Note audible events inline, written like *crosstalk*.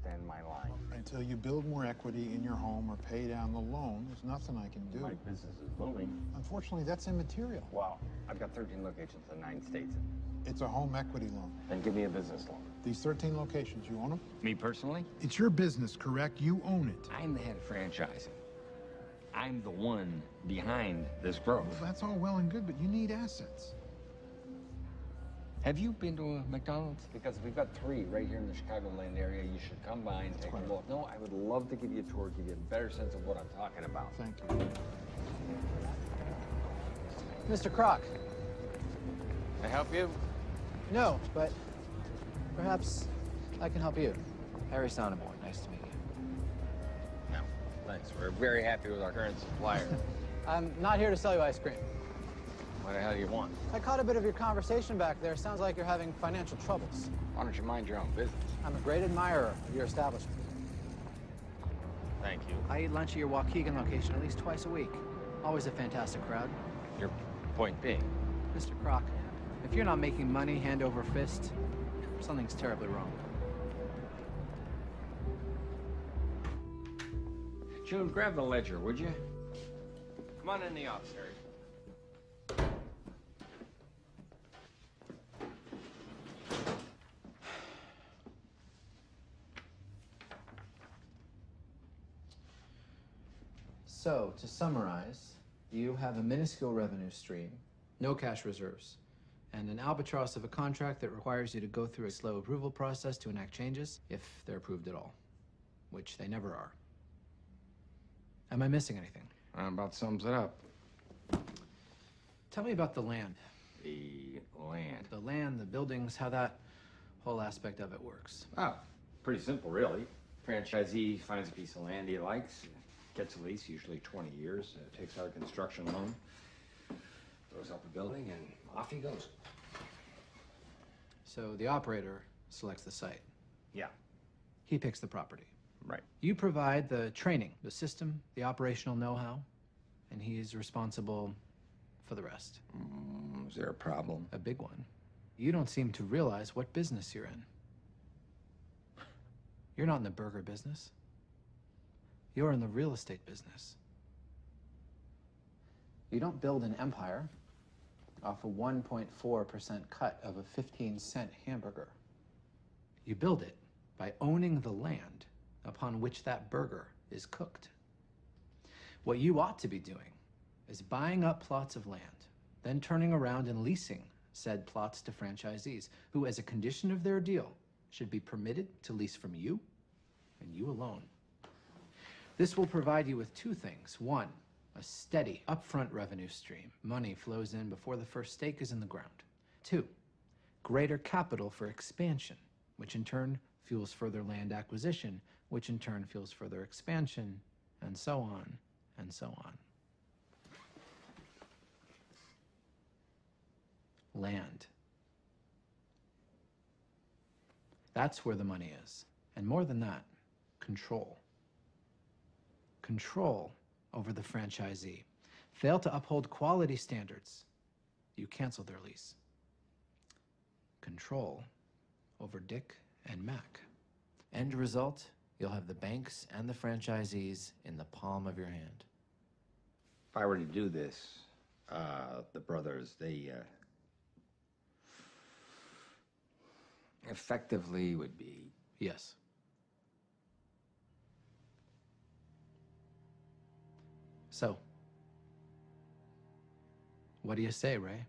extend my line. Until you build more equity in your home or pay down the loan, there's nothing I can do. My business is booming. Unfortunately, that's immaterial. Wow, I've got 13 locations in nine states. It's a home equity loan. Then give me a business loan. These 13 locations, you own them? Me personally? It's your business, correct? You own it. I'm the head of franchising. I'm the one behind this growth. Well, that's all well and good, but you need assets. Have you been to a McDonald's? Because we've got three right here in the Chicagoland area. You should come by and take a look. No, I would love to give you a tour, give you a better sense of what I'm talking about. Thank you. Mr. Kroc. Can I help you? No, but perhaps I can help you. Harry Sonneborn, nice to meet you. No, thanks. We're very happy with our current supplier. *laughs* I'm not here to sell you ice cream. What the hell do you want? I caught a bit of your conversation back there. Sounds like you're having financial troubles. Why don't you mind your own business? I'm a great admirer of your establishment. Thank you. I eat lunch at your Waukegan location at least twice a week. Always a fantastic crowd. Your point being? Mr. Kroc, if you're not making money hand over fist, something's terribly wrong. June, grab the ledger, would you? Come on in the office, Harry. So, to summarize, you have a minuscule revenue stream, no cash reserves, and an albatross of a contract that requires you to go through a slow approval process to enact changes, if they're approved at all, which they never are. Am I missing anything? That about sums it up. Tell me about the land. The land. The land, the buildings, how that whole aspect of it works. Oh, pretty simple, really. Franchisee finds a piece of land he likes, gets a lease, usually 20 years, uh, takes out a construction loan, throws up a building, and off he goes. So the operator selects the site. Yeah, He picks the property. right. You provide the training, the system, the operational know-how, and he is responsible for the rest. Mm, is there a problem? A big one. You don't seem to realize what business you're in. You're not in the burger business. You're in the real estate business. You don't build an empire off a 1.4% cut of a 15 cent hamburger. You build it by owning the land upon which that burger is cooked. What you ought to be doing is buying up plots of land, then turning around and leasing said plots to franchisees who, as a condition of their deal, should be permitted to lease from you and you alone. This will provide you with two things. One, a steady upfront revenue stream. Money flows in before the first stake is in the ground. Two, greater capital for expansion, which in turn fuels further land acquisition, which in turn fuels further expansion, and so on and so on. Land. That's where the money is. And more than that, control. Control over the franchisee. Fail to uphold quality standards, you cancel their lease. Control over Dick and Mac. End result, you'll have the banks and the franchisees in the palm of your hand. If I were to do this, uh, the brothers, they, uh, effectively would be Yes. So, what do you say, Ray?